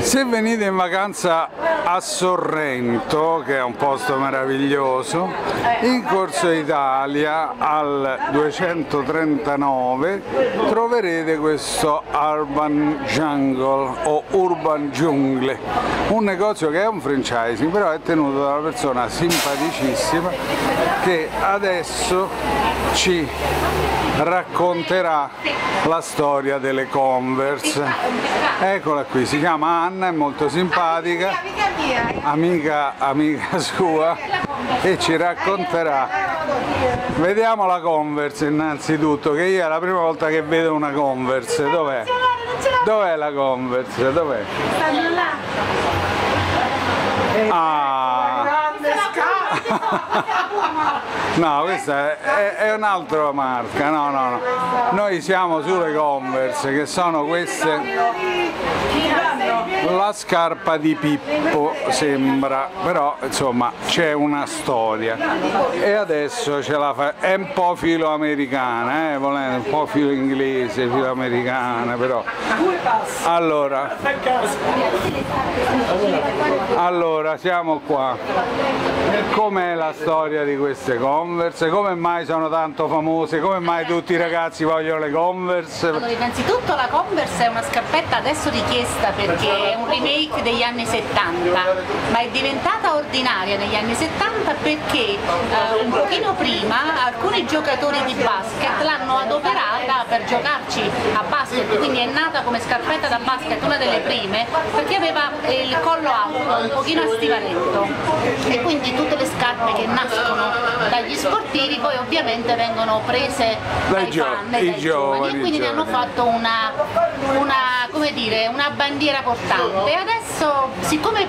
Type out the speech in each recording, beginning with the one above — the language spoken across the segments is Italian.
Se venite in vacanza a Sorrento, che è un posto meraviglioso, in Corso Italia al 239 troverete questo Urban Jungle o Urban Jungle, un negozio che è un franchising, però è tenuto da una persona simpaticissima che adesso ci racconterà la storia delle Converse. Eccola qui, si chiama Anna, è molto simpatica, amica, amica sua e ci racconterà. Vediamo la Converse innanzitutto, che io è la prima volta che vedo una Converse. Dov'è? Dov'è la Converse? Dov'è? Ah. No, questa è, è, un'altra marca, no, no, no. Noi siamo sulle Converse, che sono queste, la scarpa di Pippo sembra, però insomma c'è una storia. E adesso ce la fa, è un po' filo americana, eh, un po' filo inglese, filo americana, però. Allora, allora siamo qua. Com'è la storia di queste Converse? Come mai sono tanto famose? Come mai tutti i ragazzi vogliono le Converse? Allora, innanzitutto la Converse è una scarpetta adesso richiesta perché un remake degli anni 70, ma è diventata ordinaria negli anni 70 perché eh, un pochino prima alcuni giocatori di basket l'hanno adoperata per giocarci a basket, quindi è nata come scarpetta da basket, una delle prime, perché aveva il collo alto, un pochino a stivaletto. E quindi tutte le scarpe che nascono dagli sportivi poi ovviamente vengono prese dai, gio- fan e dai giovani, e quindi ne hanno fatto una, una, come dire, una bandiera portante. E adesso siccome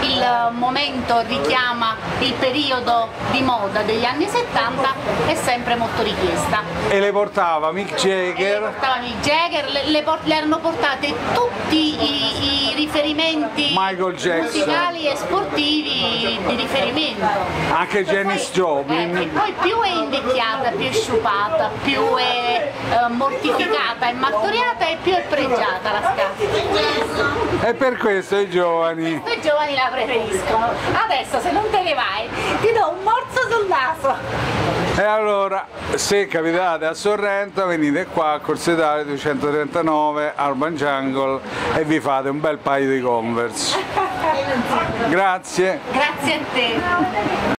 il momento richiama il periodo di moda degli anni 70 è sempre molto richiesta. E le portava Mick e le Jagger, portava Mick Jagger, le, le por- le hanno portate tutti i, i riferimenti musicali e sportivi di riferimento. anche Janis Poi- Joplin. eh, e poi più è invecchiata, più è sciupata, più è eh, mortificata e martoriata e più è pregiata la scarpa. E per questo i giovani. I giovani la preferiscono. Adesso se non te ne vai ti do un morso sul naso. E allora, se capitate a Sorrento, venite qua a Corso Italia 239 Urban Jungle e vi fate un bel paio di Converse. Grazie. Grazie a te.